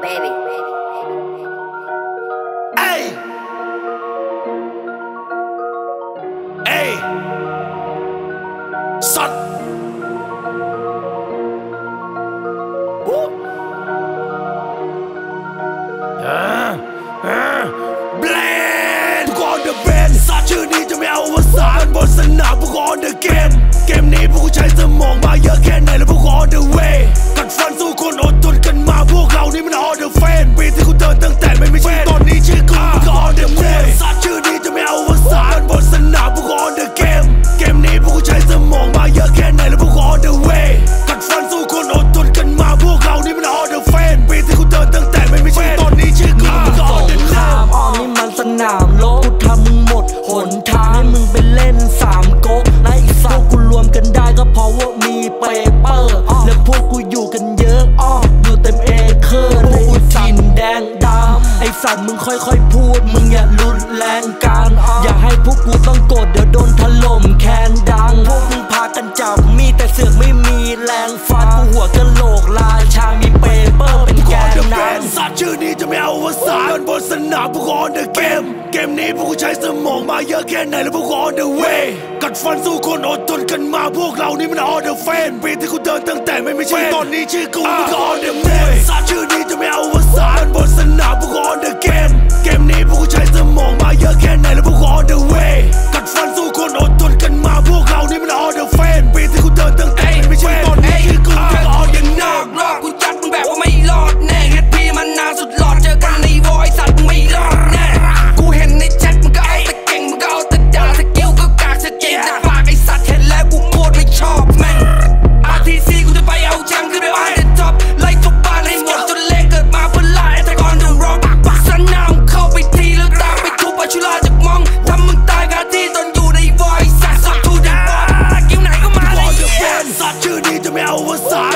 baby. Hey! Hey! Son! ว่ามีเปเปอร์และพวกกูอยู่กันเยอะอ้ออยู่เต็มเอเคอร์เลยสินแดงดำไอสัตว์มึงค่อยๆพูด มึงอย่ารุนแรงกันอย่าให้พวกกูต้องโกรธเดี๋ยวโดนถล่มแคนดัง พวกมึงพากันจับมีแต่เสือกไม่มีแรงฟันกูหัวกัน ไม่เอาภาษากันบนสนามพวกกู on the game เกมนี้พวกกูใช้สมองมาเยอะแค่ไหนแล้วพวกกู on the way กัดฟันสู้คนอดทนกันมาพวกเรานี่มันอ on the แฟนปีที่กูเดินตั้งแต่ไม่ไม่ใช่ตอนนี้ชื่อกูมันก็ on the way ชื่อนี้จะไม่เอา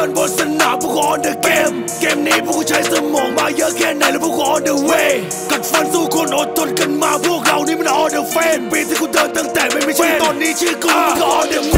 กันบนสนามพวกกู on the game เกมนี้พวกขูใช้สมองมาเยอะแค่ไหนแล้วพวกกู on the way กัดฟันสู้คนอดทนกันมาพวกเรานี่มัน on the fan ปีที่กูเดินตั้งแต่ไม่มีช่ตอนนี้ชื่อกูมันก็ on the